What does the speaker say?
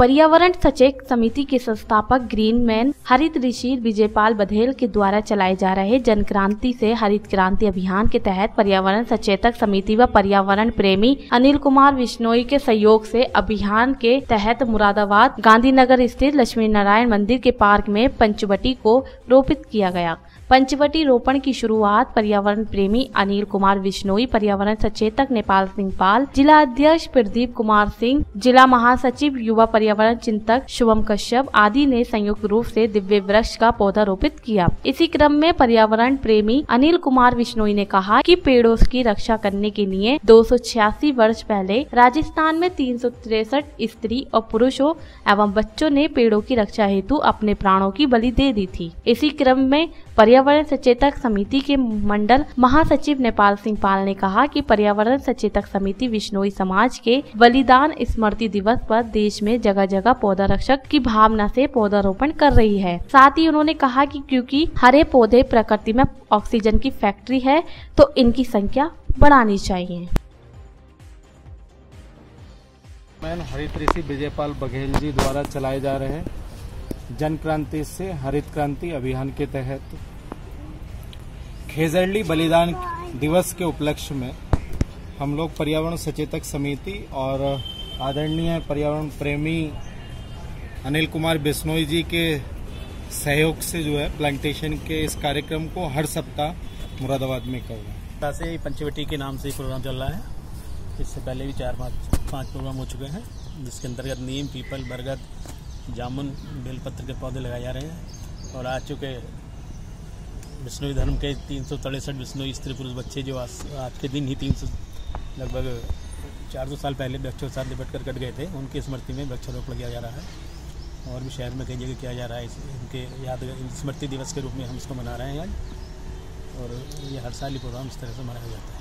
पर्यावरण सचेत समिति के संस्थापक ग्रीन मैन हरित ऋषि विजयपाल बघेल के द्वारा चलाए जा रहे जन क्रांति से हरित क्रांति अभियान के तहत पर्यावरण सचेतक समिति व पर्यावरण प्रेमी अनिल कुमार विश्नोई के सहयोग से अभियान के तहत मुरादाबाद गांधीनगर स्थित लक्ष्मी नारायण मंदिर के पार्क में पंचवटी को रोपित किया गया। पंचवटी रोपण की शुरुआत पर्यावरण प्रेमी अनिल कुमार विश्नोई, पर्यावरण सचेतक नेपाल सिंह पाल, जिला अध्यक्ष प्रदीप कुमार सिंह, जिला महासचिव युवा चिंतक शुभम कश्यप आदि ने संयुक्त रूप से दिव्य वृक्ष का पौधा रोपित किया। इसी क्रम में पर्यावरण प्रेमी अनिल कुमार विश्नोई ने कहा कि पेड़ों की रक्षा करने के लिए दो सौ छियासी वर्ष पहले राजस्थान में तीन स्त्री और पुरुषों एवं बच्चों ने पेड़ों की रक्षा हेतु अपने प्राणों की बलि दे दी थी। इसी क्रम में पर्यावरण सचेतक समिति के मंडल महासचिव नेपाल सिंह पाल ने कहा कि पर्यावरण सचेतक समिति विश्नोई समाज के बलिदान स्मृति दिवस पर देश में जगह जगह जगह पौधा रक्षक की भावना से पौधारोपण कर रही है। साथ ही उन्होंने कहा कि क्योंकि हरे पौधे प्रकृति में ऑक्सीजन की फैक्ट्री है तो इनकी संख्या बढ़ानी चाहिए। हरित ऋषि विजयपाल बघेल जी द्वारा चलाए जा रहे जन क्रांति से हरित क्रांति अभियान के तहत खेजरली बलिदान दिवस के उपलक्ष्य में हम लोग पर्यावरण सचेतक समिति और आदरणीय पर्यावरण प्रेमी अनिल कुमार बिश्नोई जी के सहयोग से जो है प्लांटेशन के इस कार्यक्रम को हर सप्ताह मुरादाबाद में कर। रहे हैं से पंचवटी के नाम से प्रोग्राम चल रहा है। इससे पहले भी चार पाँच पाँच प्रोग्राम हो चुके हैं, जिसके अंतर्गत नीम, पीपल, बरगद, जामुन बेलपत्र के पौधे लगाए जा रहे हैं। और आज चुके विष्णु धर्म के तीन सौ तिरसठ स्त्री पुरुष बच्चे जो आज आज के दिन ही तीन सौ, लगभग चार सौ साल पहले वृक्षों के साथ निपट कर कट गए थे। उनकी स्मृति में वृक्षारोपण किया जा रहा है और भी शहर में कई जगह किया जा रहा है। इनके याद स्मृति दिवस के रूप में हम इसको मना रहे हैं आज। और ये हर साल ही प्रोग्राम इस तरह से मनाया जाता है।